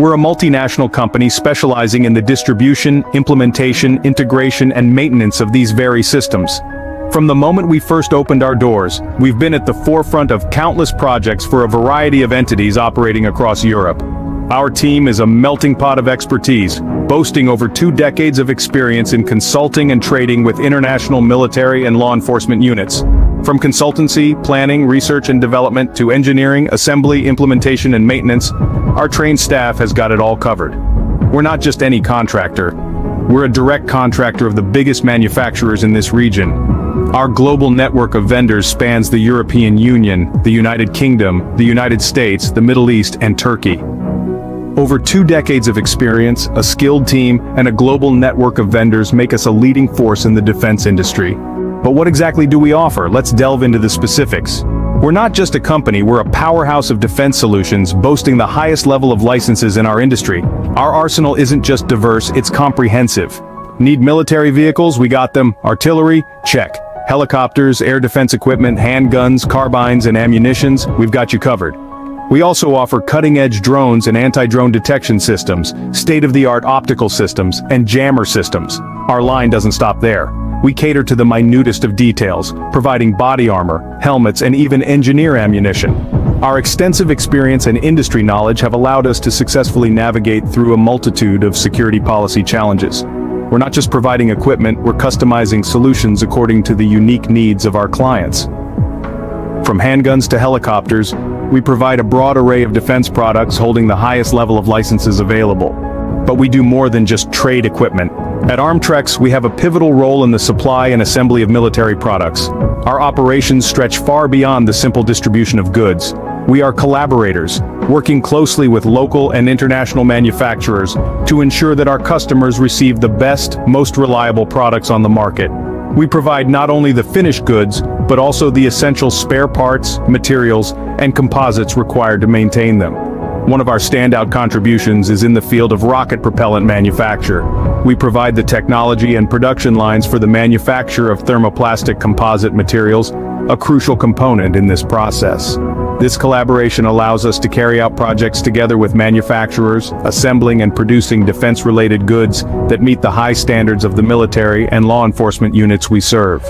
We're a multinational company specializing in the distribution, implementation, integration, and maintenance of these very systems. From the moment we first opened our doors, we've been at the forefront of countless projects for a variety of entities operating across Europe. Our team is a melting pot of expertise, boasting over two decades of experience in consulting and trading with international military and law enforcement units. From consultancy, planning, research and development to engineering, assembly, implementation and maintenance, our trained staff has got it all covered. We're not just any contractor. We're a direct contractor of the biggest manufacturers in this region, our global network of vendors spans the European Union, the United Kingdom, the United States, the Middle East, and Turkey. Over two decades of experience, a skilled team, and a global network of vendors make us a leading force in the defense industry. But what exactly do we offer? Let's delve into the specifics. We're not just a company, we're a powerhouse of defense solutions, boasting the highest level of licenses in our industry. Our arsenal isn't just diverse, it's comprehensive. Need military vehicles? We got them. Artillery? Check. Helicopters, air defense equipment, handguns, carbines, and ammunitions, we've got you covered. We also offer cutting-edge drones and anti-drone detection systems, state-of-the-art optical systems, and jammer systems. Our line doesn't stop there. We cater to the minutest of details, providing body armor, helmets, and even engineer ammunition. Our extensive experience and industry knowledge have allowed us to successfully navigate through a multitude of security policy challenges. We're not just providing equipment, we're customizing solutions according to the unique needs of our clients. From handguns to helicopters, we provide a broad array of defense products holding the highest level of licenses available. But we do more than just trade equipment. At Armtrex, we have a pivotal role in the supply and assembly of military products. Our operations stretch far beyond the simple distribution of goods. We are collaborators, working closely with local and international manufacturers to ensure that our customers receive the best, most reliable products on the market. We provide not only the finished goods, but also the essential spare parts, materials, and composites required to maintain them. One of our standout contributions is in the field of rocket propellant manufacture. We provide the technology and production lines for the manufacture of thermoplastic composite materials, a crucial component in this process. This collaboration allows us to carry out projects together with manufacturers, assembling and producing defense-related goods that meet the high standards of the military and law enforcement units we serve.